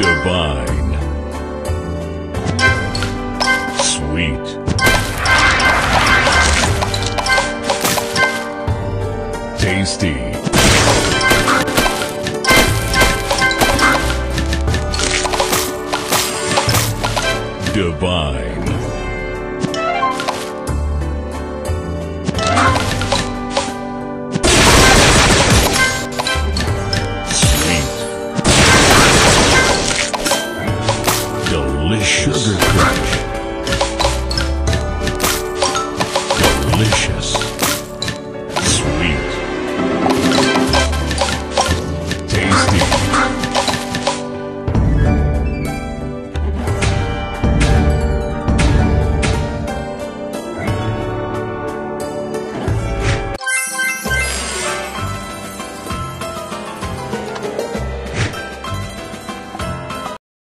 Divine. Sweet. Tasty. Divine. Sugar Crush. Delicious.